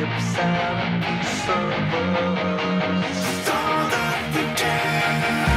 lives and servers. of us.